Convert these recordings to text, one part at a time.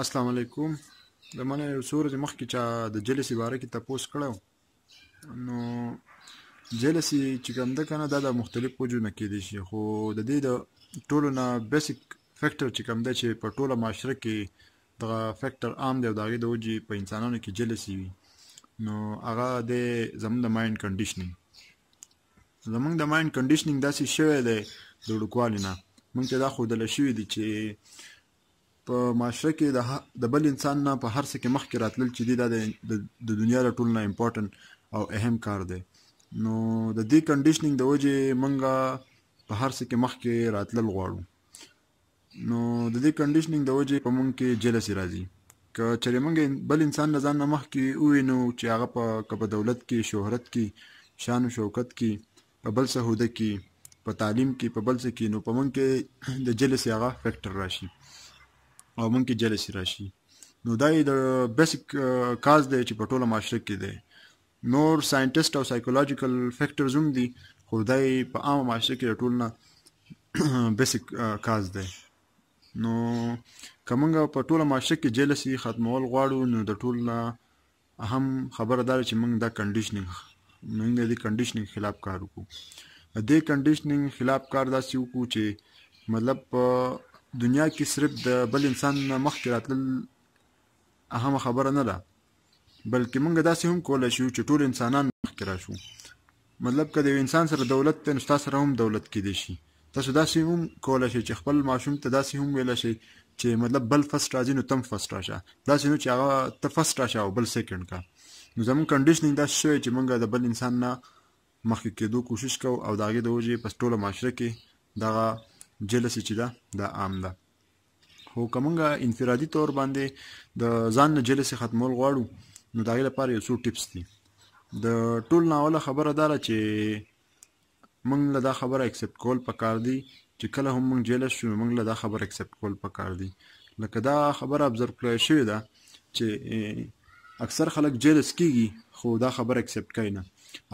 السلام علیکم د منه یو څو ورځې مخکې چا د جلسي باره کې تپوس کړو نو جلسي چې کوم ده کنه دا د مختلف وجونه کې دي شي خو د دې د ټولو نه بیسیک فیکټر چې کوم ده چې په ټوله معاشره کې دغه فیکټر عام دی او د هغې د وجې په انسانانو کې جلسي وي نو هغه د زموږ د مایند کنډیشنینګ زمونږ د ماینډ کنډیشنینګ داسې شوی دی د وړوکوالي نه مونږ ته دا ښودله شوي دي چې په معاشره کې د د بل انسان نه په هر څه کې مخکې راتلل چې دی دا د دنیا له ټولو نه امپورټنټ او اهم کار دی نو د دې کنډیشنینګ د وجې مونږ په هر څه کې مخکې راتلل غواړو نو د دې کنډیشننګ د وجې په مونږ کې جلسی راځي که چرې مونږ بل انسان له ځان نه مخ کې ووینو چې هغه په که په دولت کې شهرت کې شان و شوکت کې په بل څه هوده کې په تعلیم کې په بل څه کې نو په مونږ کې د جلسی هغه فیکټر راشي او مونږ کې جلسی راشي نو دا د بیسیک کاز دی چې په ټوله معاشره کې دی نور ساینټیسټ او سایکولوژیکل فیکټرز هم دي خو دا په عامه معاشره کې د ټول نه بیسیک کاز دی نو که موږ په ټوله معاشره کې جیلسي ختمول غواړو نو د ټول نه اهم خبره دا چې موږ دا کنډیشنینګ موږ د دې کنډیشنینګ خلاف کار وکړو د دې کنډیشنینګ خلاف کار داسې وکړو چې مطلب په دنیا کې صرف د بل انسان مخکې راتلل اهمه خبره نه ده بلکې موږ داسې هم کولای شو چې ټول انسانان مخکې راشو مطلب که د یو انسان سره دولت دی نو ستا سره هم دولت کېدی شي تاسو داسې هم کولای شئ چې خپل ماشوم ته داسې هم ویلی شئ چې مطلب بل فرسټ راځي نو تم فرسټ راشه داسې نو چې هغه ته فرسټ راشه او بل سیکنډ کا نو زموږ کنډیشنینګ داسې شوی چې موږ د بل انسان نه مخکې کېدو کوشش کوو او د هغې د وجې په ټوله معاشره کې دغه جلسي چې ده دا عام ده خو که موږ انفرادي طور باندې د ځان نه جلسې ختمول غواړو نو د هغې لپاره یو څو ټیپس دي د ټول نه اوله خبره دا ده چې موږ له دا خبره اکسپټ کول پکار دي چې کله هم موږ جلس شو موږ له دا خبره اکسپټ کول پکار دي لکه دا خبره ابزرو کړای شوې ده چې اکثر خلک جلس کیږي خو دا خبره اکسپټ کوي نه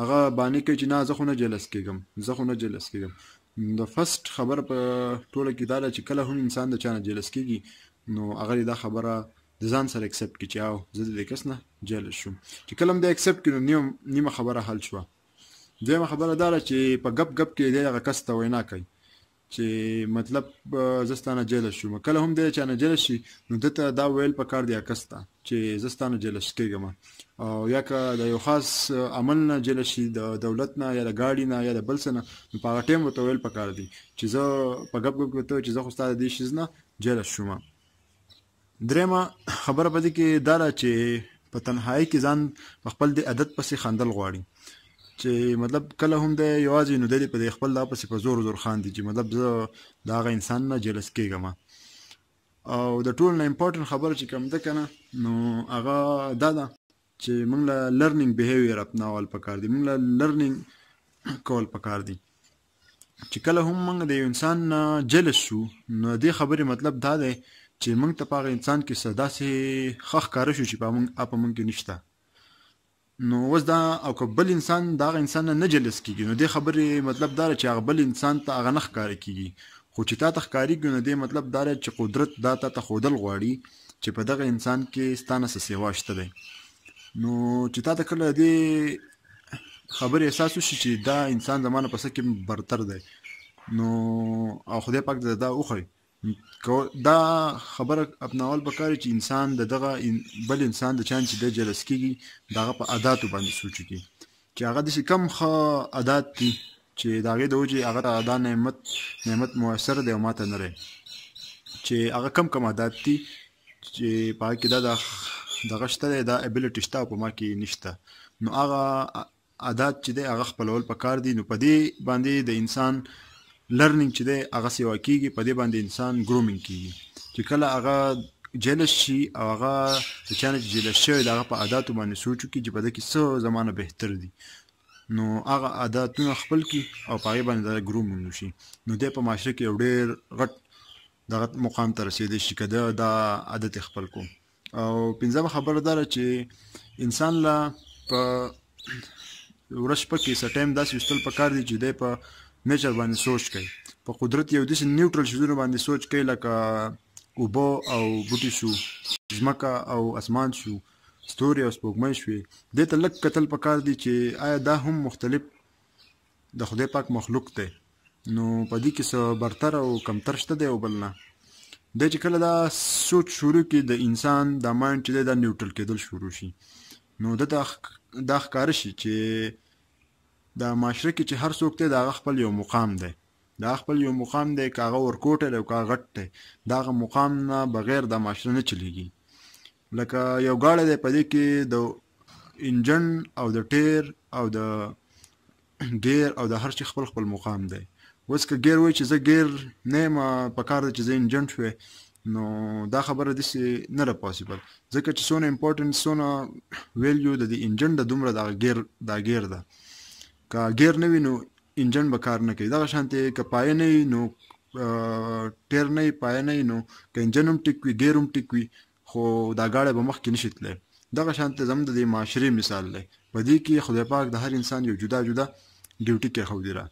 هغه باندې کوي چې نه زه خو نه جلس کیږم زه خو نه جلس کیږم د فرست خبره په ټوله کې دا ده چې کله هم انسان د چا نه جلس کېږي نو هغه دا خبره د ځان سره اکسپټ کړي چې او زه د دې کس نه جلس شوم چې کله هم دا اکسپټ کړي نو نیمه خبره حل شوه دویمه خبره دا ده چې په ګپ ګپ کې دی هغه کس ته وینا کوي چې مطلب زه ستانه جلس شوم کله هم دی چې نه جلس شي نو دته دا ویل پکار دی کس ته چې زه ستانه جلش کېږم او یا که د یو خاص عمل نه جلش شي د دولت نه یا د ګاډي نه یا د بل څه نه نو په هغه ټایم ورته ویل پکار دي چې زه په ګپ ګپ کې ورته چې زه خو ستا د دې شیز نه جلش شوم درېیمه خبره په دې کې دا ده چې په تنهایۍ کې ځان په خپل د عادت پسې خندل غواړي چې مطلب کله هم دی یوازې نو دی په خپل دا پسې په زور زور خاندي چې مطلب زه د هغه انسان نه جلس کېږم او د ټول نه امپورټنت خبره چې کوم ده کنه نو هغه دا ده چې موږ له لرنینګ بیهیویر اپناول پکار دي موږ له لرنینګ کول پکار دي چې کله هم موږ د یو انسان نه جلس شو نو د خبرې مطلب دا دی چې موږ ته په انسان کې څه داسې خخ کار شو چې په موږ اپ موږ کې نشته نو اوس دا او که بل انسان د هغه انسان نه نه جلس کیږي نو دې خبرې مطلب دا چې هغه بل انسان ته هغه نه ښکاره کیږي خو چې تا ته ښکاریږي نو دې مطلب دا چې قدرت دا تا ته ښودل غواړي چې په دغه انسان کې ستا نه څه سیوا شته دی نو چې تا ته کله دې خبرې احساس وشي چې دا انسان زما نه په څه کې برتر دی نو او خدای پاک دې دا وښي دا خبره اپناول پکاري چې انسان د دغه بل انسان د چان چې د جلس کیږي دغه په عادتو باندې سوچ کی چې هغه د کم خ عادت دي چې داغه د وجه هغه دا نعمت نعمت موثر دی او ماته نه لري چې هغه کم کم عادت دي چې پای کې دا دغه شته دا ابیلیټی شته په ما کې نشته نو هغه عادات چې دی هغه خپلول پکار دي نو په دې باندې د انسان لرننګ چې دی هغه سیوا کیږي په دې باندې انسان ګرومینګ کیږي چې کله هغه جلس شي او هغه د چا نه چې جلس شوی د هغه په عاداتو باندې سوچ وکړي چې په ده کې څه زمانه بهتر دي نو هغه عادتونه خپل کړي او په هغې باندې د ګرومینګ وشي نو دی په معاشره کې یو ډېر غټ دغه مقام ته رسېدی شي که ده دا عادت خپل کړو او پنځمه خبره دا ده چې انسان لا په ورځ شپه کې څه ټایم داسې ویستل پکار دي چې دی په نیچر باندې سوچ کوي په قدرت یو داسې نیوټرل شیزونو باندې سوچ کوي لکه اوبه او بوټي شو ځمکه او اسمان شو ستوري او سپوږمۍ شوې دې ته لږ کتل پکار دي چې آیا دا هم مختلف د خدای پاک مخلوق دی نو په دې کې څه برتر او کمتر شته دی او بل نه دی چې کله دا سوچ شروع کې د انسان دا ماینډ چې دی دا نیوټرل کېدل شروع شي نو د دا ښکار شي چې دا معاشره کې چې هر څوک دی دا خپل یو مقام دی دا خپل یو مقام دی کاغه ورکوټه دی او کاغه غټ دی دا غ مقام نه بغیر د معاشره نه چلیږي لکه یو ګاړی دی په دې کې د انجن او د ټیر او د ګیر او د هر شي خپل خپل مقام دی اوس که ګیر وای چې زه ګیر نه یم په کار دی چې زه انجن شوې نو دا خبره داسې نه ده پاسیبل ځکه چې څونه امپورټنټ څونه ویلیو د دې انجن د دومره د ګیر دا ګیر ده که ګیر نه وي نو انجن به کار نه کوي دغه شانتې که پایه نه وي نو ټیر نه وي پایه نه وي نو که انجن هم ټیک وي ګیر هم ټیک وي خو دا ګاړی به مخکې نشي تللی دغه شانتې زموږ د دې معاشرې مثال دی په دې کې خدای پاک د هر انسان یو جدا جدا ډیوټي کېښودي را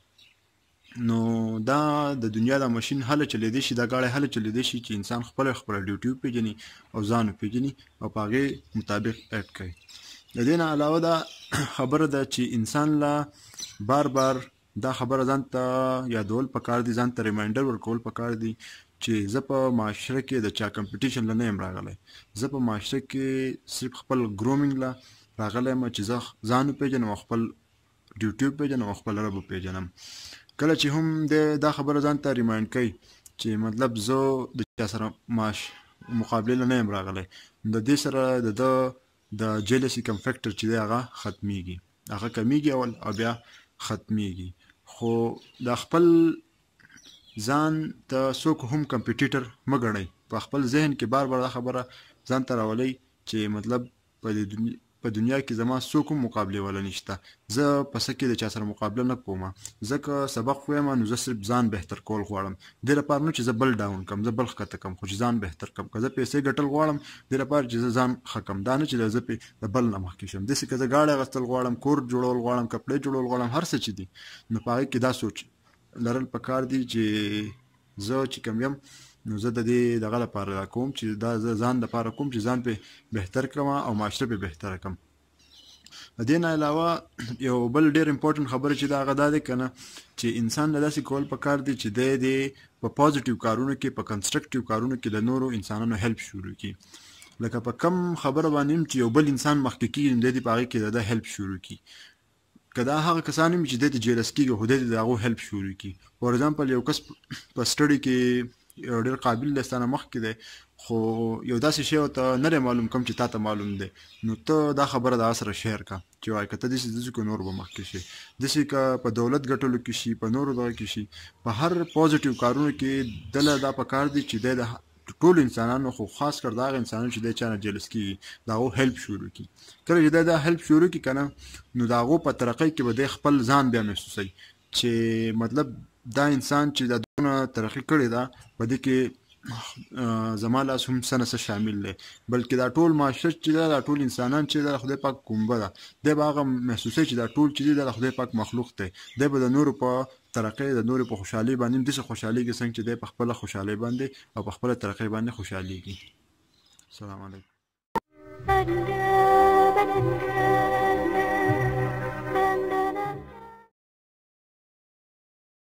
نو دا د دنیا دا ماشین هله چلیدې شي دا ګاړی هله چلیدې شي چې انسان خپل خپل ډیوټي پیژني او ځان پیژني او په هغه مطابق اډ کوي د دې نه علاوه دا خبره ده چې انسان لا بار بار دا خبره ځان ته یادول پکار دي ځان ته ریمایندر ورکول پکار دي چې زه په معاشره کې د چا کمپټیشن له نه یم راغلی زه په معاشره کې صرف خپل ګرومینګ له راغلی یم چې زه ځان وپېژنم او خپل ډیوټیوب پیژنم او خپل رب پیژنم کله چې هم د دا خبره ځان ته ریمایند کوي چې مطلب زه د چا سره ماش مقابله له نه یم راغلی د دې سره د د د جیلسی کم فیکټر چې دی هغه ختمیږي هغه کمیږي اول او بیا ختمیږي خو دا خپل ځان ته څوک هم کمپیټیټر مګړی په خپل ذهن کې بار بار دا خبره ځان ته راولي چې مطلب په دې په دنیا کې زما څوک هم مقابلې والا نشته زه په څه کې د چا سره مقابله نه کوم زه که سبق وایم نو زه صرف ځان بهتر کول غواړم دې لپاره نه چې زه بل ډاون کم زه بل ښکته کم خو چې ځان بهتر کم که زه پیسې ګټل غواړم دې لپاره چې زه ځان ښه کم دا نه چې زه په د بل نه مخکې شم داسې که زه ګاډی غستل غواړم کور جوړول غواړم کپړې جوړول غواړم هر څه چې دي نو په هغه کې دا سوچ لرل پکار دي چې زه چې کوم یم نو زه د دې دغه لپاره دا کوم چې دا زه ځان لپاره کوم چې ځان په بهتر کړم او معاشره په بهتر کړم د دې نه علاوه یو بل ډیر امپورټنت خبره چې دا غدا ده کنه چې انسان له داسې کول پکار دی چې د دې په پوزټیو کارونو کې په کنستراکټیو کارونو کې د نورو انسانانو هیلپ شروع کی لکه په کم خبره باندې چې یو بل انسان مخکې کیږي د دې په هغه کې د هیلپ شروع کی که دا هغه کسان هم وي چې دی ته جیلس کیږي خو دی دې د هغو هیلپ شروع کړي فور ایګزامپل یو کس په سټډي کې ډیر قابل دی ستانه مخکې دی خو یو داسې شی ورته نه دی معلوم کوم چې تا ته معلوم دی نو ته دا خبره د هغه سره شیر کړه چې وایي که ته داسې داسې کو نور به مخکې شي داسې که په دولت ګټلو کې شي په نورو دغه کې شي په هر پوزیټیو کارونو کې دله دا پکار دی چې دی د د ټولو انسانانو خو خاص کر د هغه انسانانو چې د چا نه جلس کیږي د هغو هیلپ شروع کی کله چې دا هیلپ شروع کی کنه نو د هغو په ترقۍ کې به د خپل ځان بیا محسوسوي چې مطلب دا انسان چې دا دونه ترقی کړې ده په دې کې زما لاس هم سنه سه شامل دی بلکې دا ټول معاشره چې دا ټول انسانان چې دا خدای پاک کومبه ده د به هغه محسوسه چې دا ټول چې دا خدای پاک مخلوق دی د به د نور په ترقۍ د نورو په خوشحالۍ باندې هم داسې خوشحالېږي څنګه چې دی په خپله خوشحالۍ باندې او په خپله ترقۍ باندې خوشحالېږي سلام علیکم